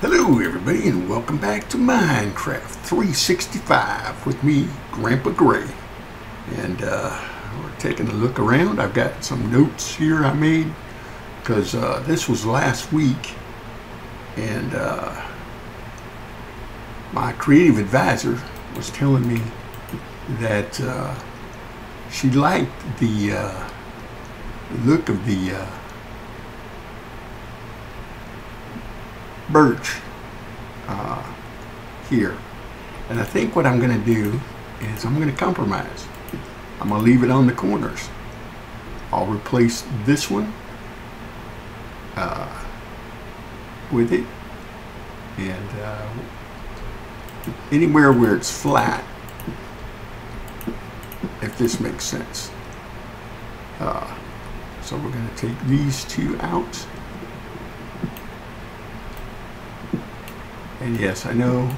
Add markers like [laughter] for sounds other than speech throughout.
Hello everybody and welcome back to Minecraft 365 with me, Grandpa Gray. And uh, we're taking a look around. I've got some notes here I made because uh, this was last week and uh, my creative advisor was telling me that uh, she liked uh, the look of the birch uh, here. And I think what I'm going to do is I'm going to compromise. I'm going to leave it on the corners. I'll replace this one uh, with it. And uh, anywhere where it's flat, if this makes sense. Uh, so we're going to take these two out. And yes, I know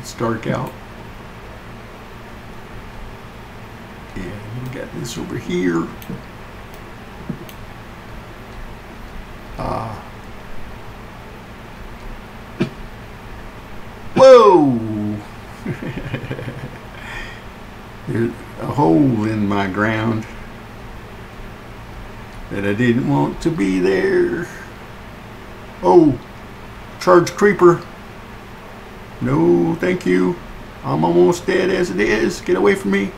it's dark out. And we got this over here. Uh, [coughs] whoa! [laughs] There's a hole in my ground that I didn't want to be there. Oh, charge creeper. No, thank you. I'm almost dead as it is. Get away from me.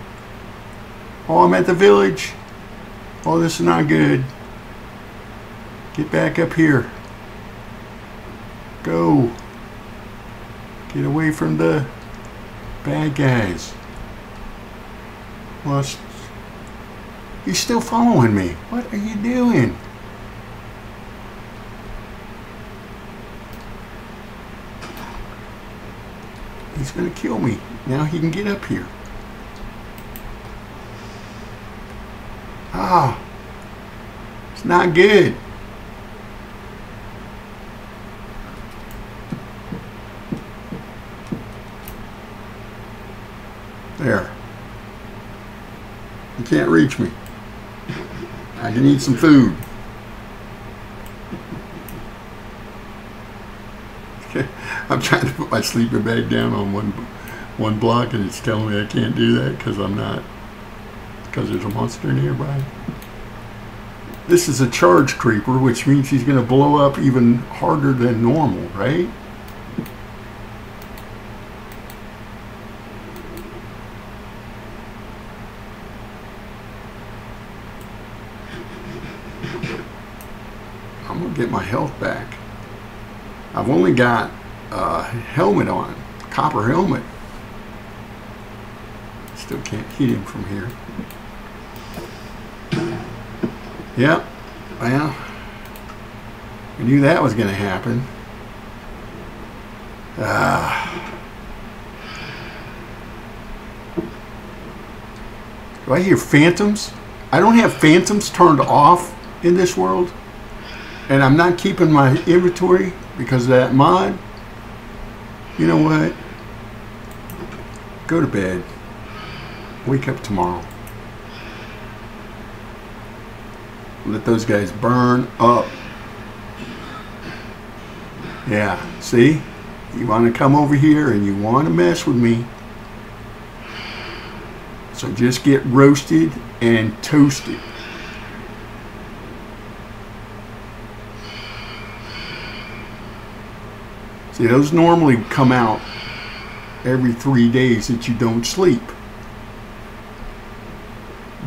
Oh, I'm at the village. Oh, this is not good. Get back up here. Go. Get away from the bad guys. Well, he's still following me. What are you doing? He's going to kill me. Now he can get up here. Ah, it's not good. There. You can't reach me. I can eat some food. [laughs] I'm trying to put my sleeping bag down on one one block and it's telling me I can't do that because I'm not because there's a monster nearby. This is a charge creeper, which means he's going to blow up even harder than normal, right? [laughs] I'm going to get my health back. I've only got a helmet on, copper helmet. Still can't hit him from here. Yep, well, I knew that was going to happen. Ah. Do I hear phantoms? I don't have phantoms turned off in this world. And I'm not keeping my inventory because of that mod. You know what? Go to bed. Wake up tomorrow. Let those guys burn up. Yeah, see? You want to come over here and you want to mess with me. So just get roasted and toasted. See, those normally come out every three days that you don't sleep.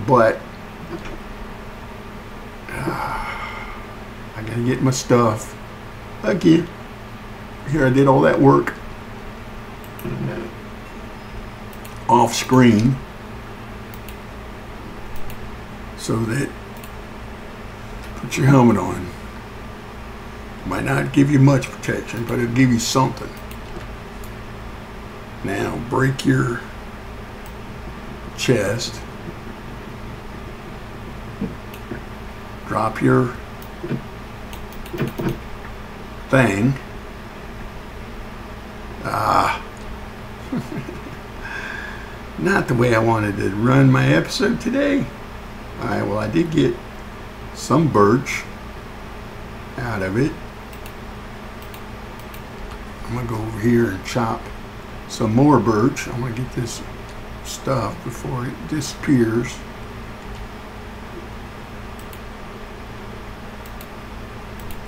But uh, [sighs] I gotta get my stuff again. Here I did all that work off screen so that put your helmet on. Might not give you much protection, but it'll give you something. Now break your chest. Drop your thing. Ah. [laughs] not the way I wanted to run my episode today. Alright, well I did get some birch out of it. I'm gonna go over here and chop some more birch. I'm gonna get this stuff before it disappears.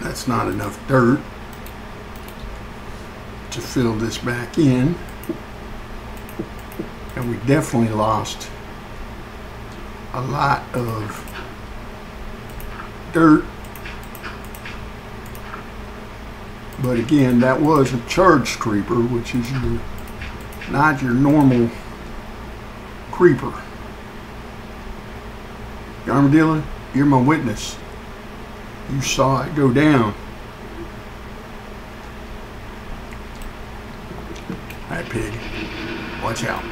That's not enough dirt to fill this back in. And we definitely lost a lot of dirt. But again, that was a charge creeper, which is your, not your normal creeper. Armadillo, you're my witness. You saw it go down. All right, pig. Watch out.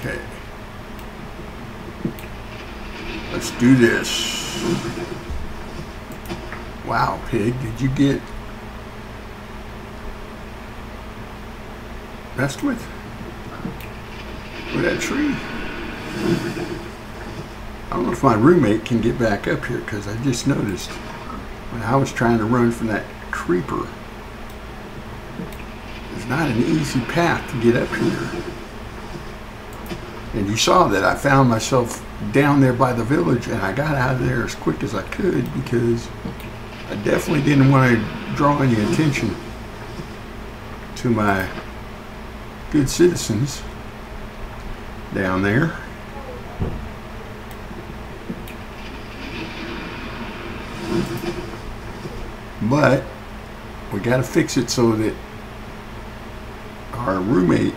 Okay. Let's do this. Wow, pig, did you get messed with? With that tree? I don't know if my roommate can get back up here because I just noticed when I was trying to run from that creeper, it's not an easy path to get up here. And you saw that I found myself down there by the village and I got out of there as quick as I could because I definitely didn't want to draw any attention to my good citizens down there. But we got to fix it so that our roommate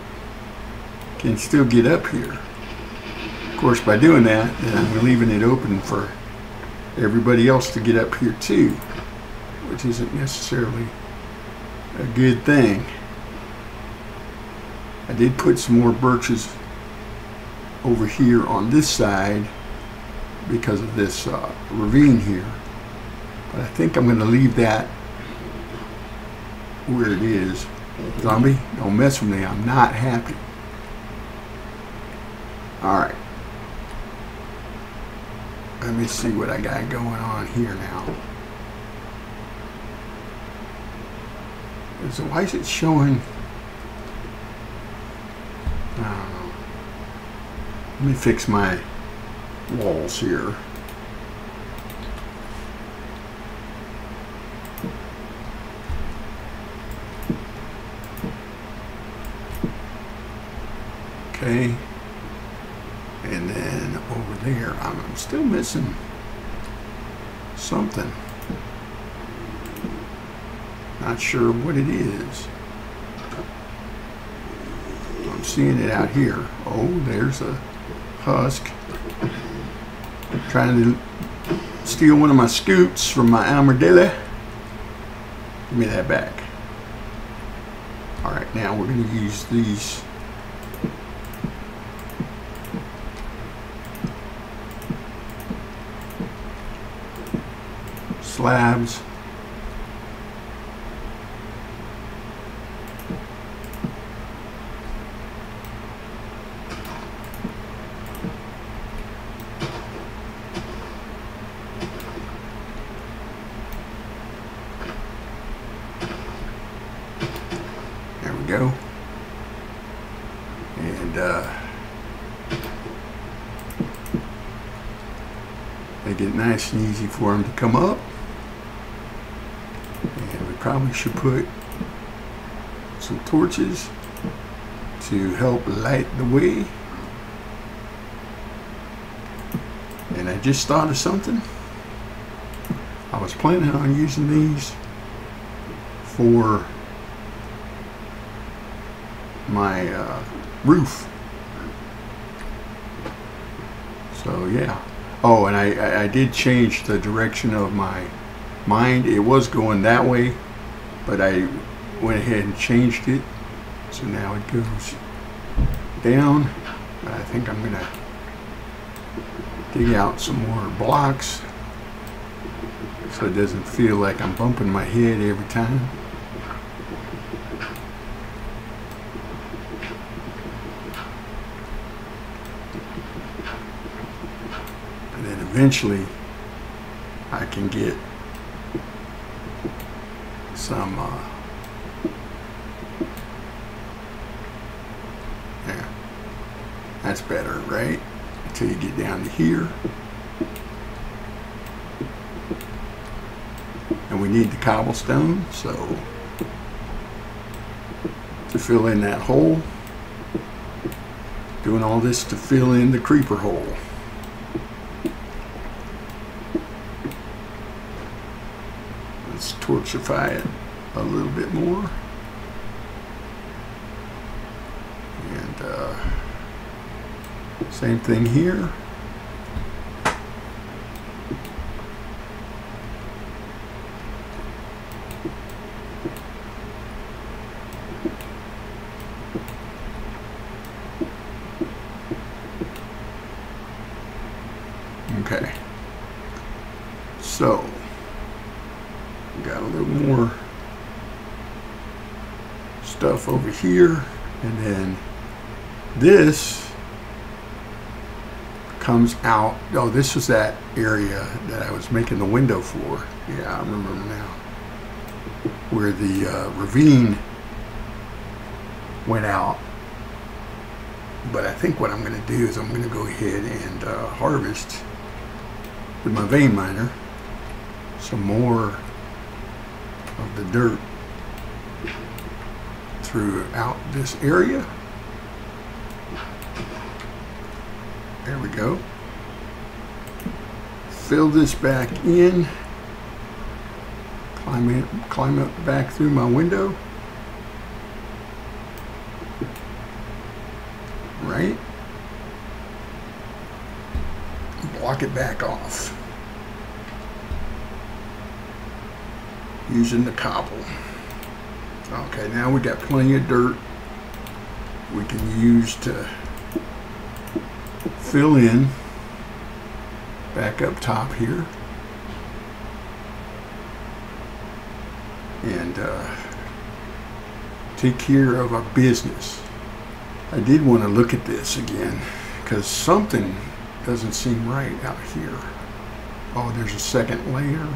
can still get up here. Course, by doing that, then I'm leaving it open for everybody else to get up here too, which isn't necessarily a good thing. I did put some more birches over here on this side because of this uh, ravine here. But I think I'm going to leave that where it is. Zombie, don't mess with me. I'm not happy. Alright. Let me see what I got going on here now. So why is it showing? Let me fix my walls here. Okay. There, I'm still missing something. Not sure what it is. I'm seeing it out here. Oh, there's a husk. Trying to steal one of my scutes from my armadillo. Give me that back. All right, now we're going to use these slabs. There we go. And uh, make it nice and easy for them to come up. Probably should put some torches to help light the way. And I just thought of something. I was planning on using these for my uh, roof. So yeah. Oh, and I, I did change the direction of my mind. It was going that way, but I went ahead and changed it. So now it goes down. But I think I'm gonna dig out some more blocks so it doesn't feel like I'm bumping my head every time. And then eventually I can get some uh, yeah that's better right? Until you get down to here. And we need the cobblestone so to fill in that hole doing all this to fill in the creeper hole torchify it a little bit more. And uh, same thing here Okay. So, got a little more over here. And then this comes out. Oh, this was that area that I was making the window for. Yeah, I remember now. Where the uh, ravine went out but I think what I'm going to do is I'm going to go ahead and uh, harvest with my vein miner some more of the dirt throughout this area. There we go. Fill this back in. Climb, in, climb up back through my window. right? Block it back off. Using the cobble. Okay, now we got plenty of dirt we can use to fill in back up top here. And uh, take care of our business. I did want to look at this again because something doesn't seem right out here. Oh, there's a second layer.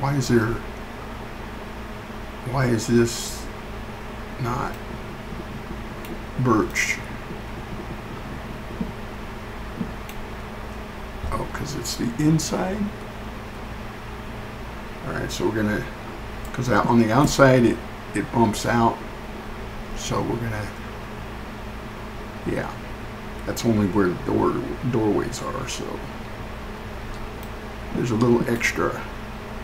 Why is there, why is this not birch? Oh, because it's the inside? All right, so we're gonna, because on the outside it, it bumps out. So we're gonna yeah, that's only where the door, doorways are, so there's a little extra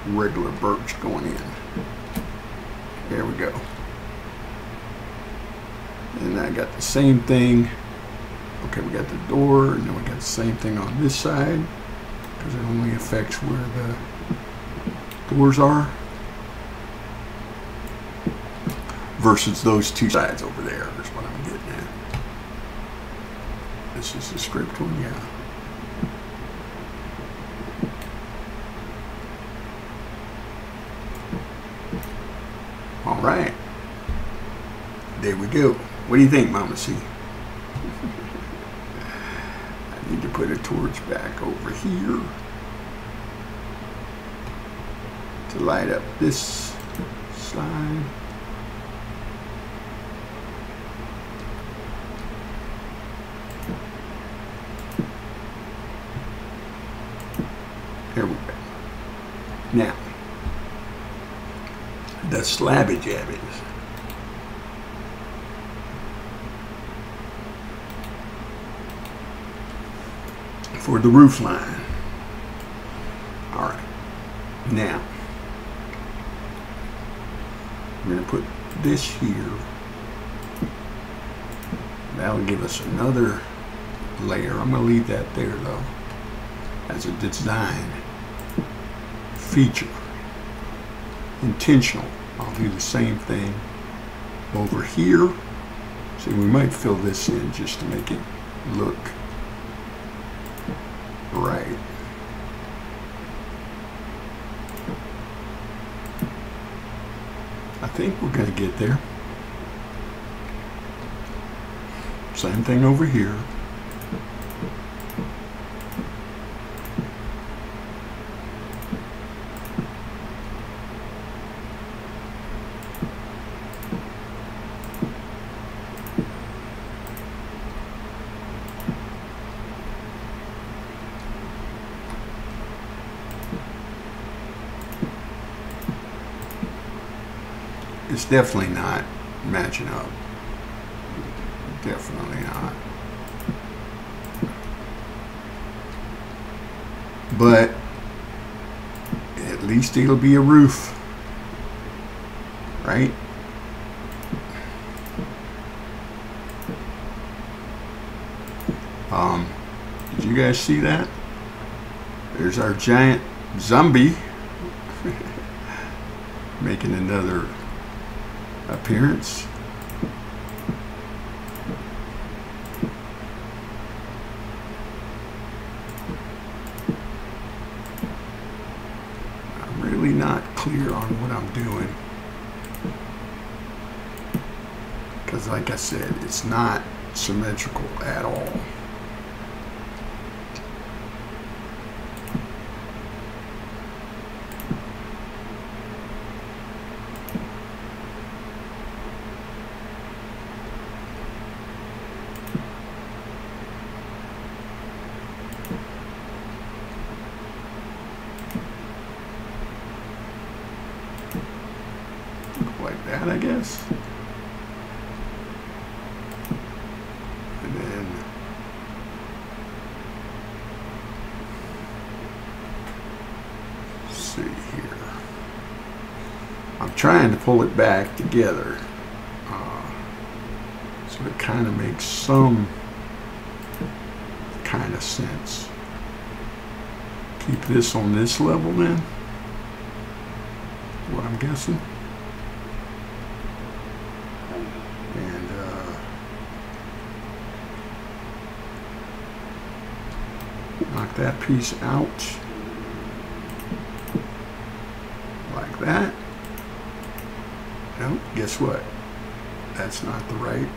regular birch going in. There we go. And I got the same thing. Okay, we got the door, and then we got the same thing on this side, because it only affects where the doors are versus those two sides over there is what I'm getting at. This is the script one, yeah. All right. There we go. What do you think, Mama C? I need to put a torch back over here to light up this side. There we go. Now, the slabby jabbies. For the roof line. All right. Now, I'm to put this here. That'll give us another layer. I'm going to leave that there though as a design feature. Intentional. I'll do the same thing over here. See, we might fill this in just to make it look Right. I think we're going to get there. Same thing over here. It's definitely not matching up. Definitely not. But at least it'll be a roof, right? Um, did you guys see that? There's our giant zombie making another appearance. I'm really not clear on what I'm doing. Because like I said, it's not symmetrical at all. like that, I guess. And then let's see here. Trying to pull it back together uh, so it kind of makes some kind of sense. Keep this on this level then, what I'm guessing. and uh, knock that piece out like that. Guess what? That's not the right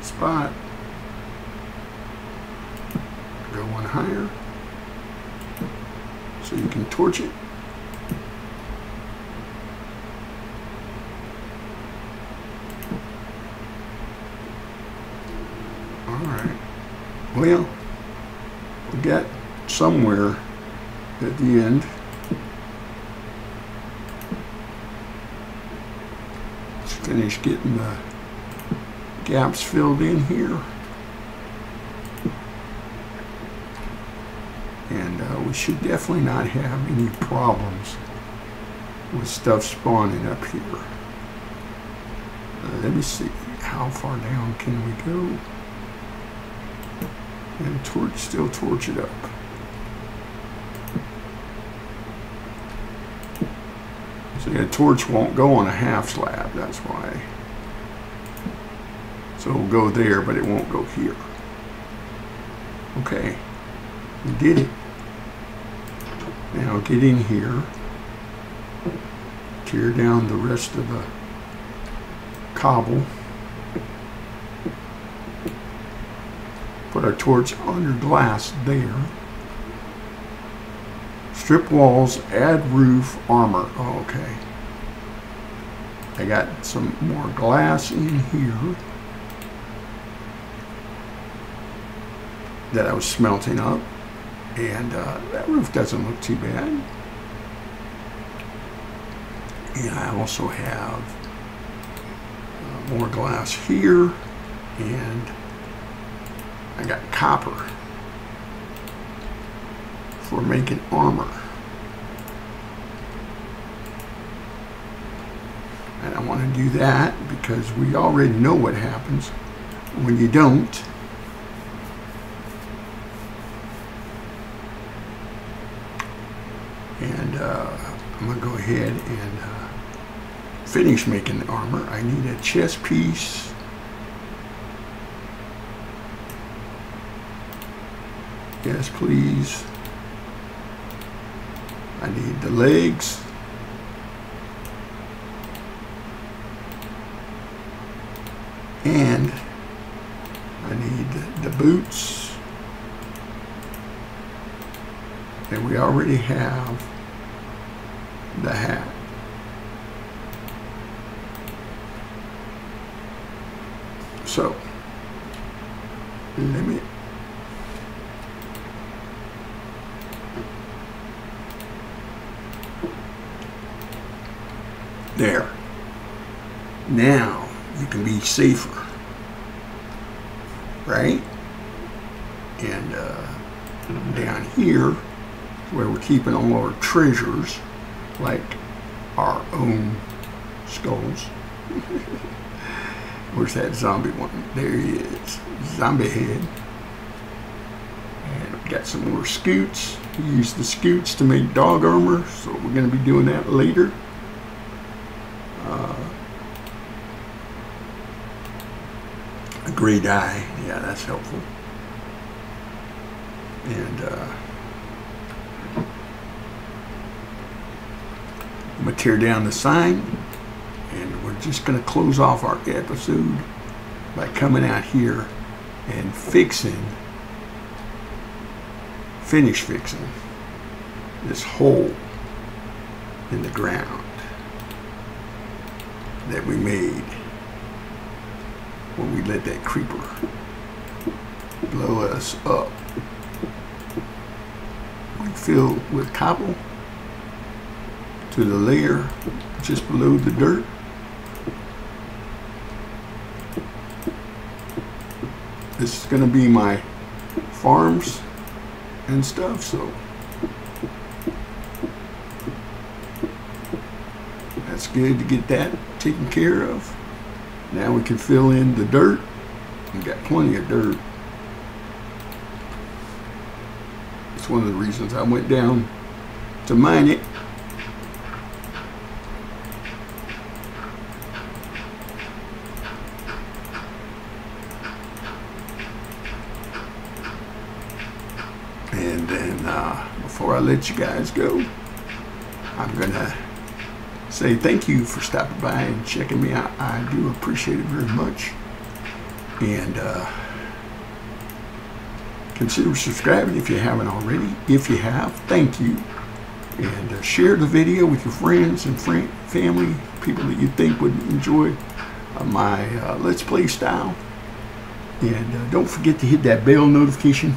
spot. Go one higher so you can torch it. Alright. Well, we got somewhere at the end. Let's finish getting the gaps filled in here. And uh, we should definitely not have any problems with stuff spawning up here. Uh, let me see, how far down can we go? And torch, still torch it up. See, a torch won't go on a half slab, that's why. So it'll go there, but it won't go here. Okay, we did it. Now get in here, tear down the rest of the cobble. Put our torch under glass there. Strip walls, add roof, armor. Oh, okay. I got some more glass in here that I was smelting up. And uh, that roof doesn't look too bad. And I also have uh, more glass here. And I got copper for making armor. And I want to do that because we already know what happens when you don't. And uh, I'm going to go ahead and uh, finish making the armor. I need a chest piece. Yes, please. I need the legs. And I need the boots. And we already have the hat. So, let me there. Now you can be safer, right? And uh, down here, where we're keeping all our treasures, like our own skulls. [laughs] Where's that zombie one? There he is. Zombie head. And we got some more scutes. We use the scutes to make dog armor, so we're going to be doing that later. A gray dye, yeah, that's helpful. And uh, I'm going to tear down the sign and we're just going to close off our episode by coming out here and fixing, finish fixing this hole in the ground that we made when we let that creeper blow us up. We fill with cobble to the layer just below the dirt. This is going to be my farms and stuff, so that's good to get that taken care of. Now we can fill in the dirt. We got plenty of dirt. It's one of the reasons I went down to mine it. And then uh, before I let you guys go, I'm gonna say thank you for stopping by and checking me out. I do appreciate it very much. And uh, consider subscribing if you haven't already. If you have, thank you. And uh, share the video with your friends and friend, family, people that you think would enjoy uh, my uh, Let's Play style. And uh, don't forget to hit that bell notification.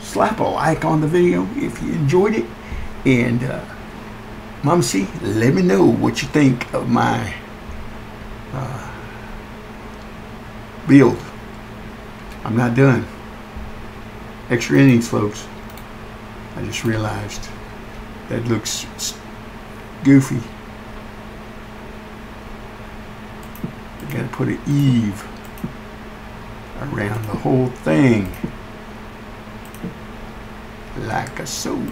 Slap a like on the video if you enjoyed it. And uh, Mama C, let me know what you think of my uh, build. I'm not done. Extra innings, folks. I just realized that looks goofy. I gotta put an eave around the whole thing like a soap.